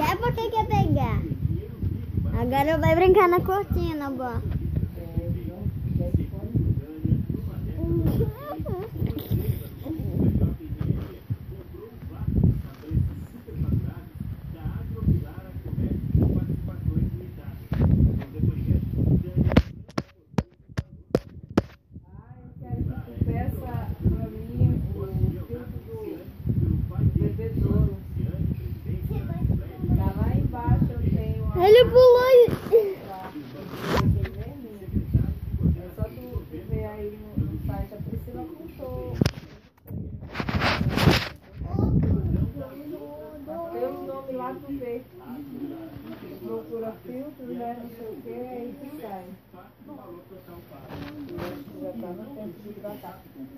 quer porque quer pegar. Agora vai brincar na cortina, vó. Quero que tu peça pra mim o filtro do bebedouro. Tá lá embaixo eu tenho uma. Ele pulou e... É só tu ver aí a Priscila contou. Lá. Procura filtro, né? Não sei o que, aí tu sai. Tá.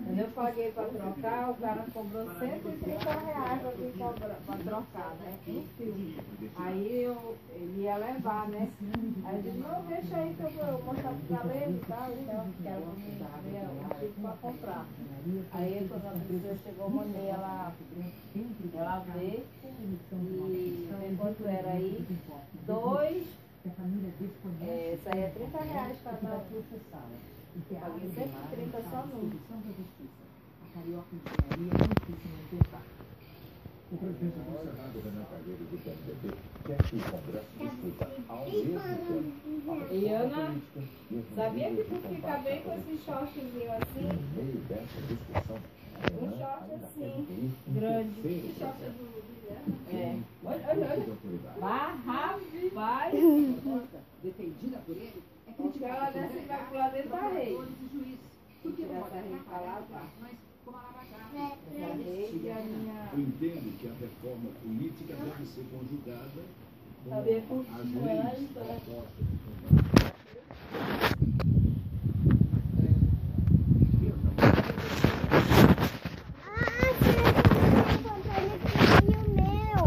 Quando eu paguei pra trocar, o cara cobrou 130 reais pra trocar, né? Fio. Aí eu, ele ia levar, né? Aí eu disse, não, deixa aí que eu vou mostrar pro galera e tal, ver o tipo pra comprar. Aí quando a pessoa chegou, mandei ela, ela ver e ver quanto era aí. Dois, é, saía 30 reais cada um. Paguei 130 só num. O presidente do Senado, Renan Calheiros, do PSDB, quer que o Congresso discuta ao mesmo tempo E Ana, Sabia que tu fica bem com esse shortzinho assim? No meio dessa discussão, Um short assim, grande. Esse short É. que Olha, é olha, olha. autoridade. Barra, vai. defendida por ele é ela desce e vai lado dentro da rede. E juízes. Porque não Essa pode rede acabar lá, com tá. ações como a Lava Jato. Essa rede e a minha. Eu entendo que a reforma política deve ser conjugada com as leis propostas. Ah, sim, eu comprei o meu.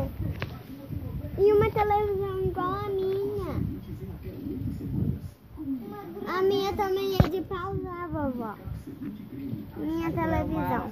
E uma televisão igual a minha. A minha também é de pausar, vovó. Minha televisão.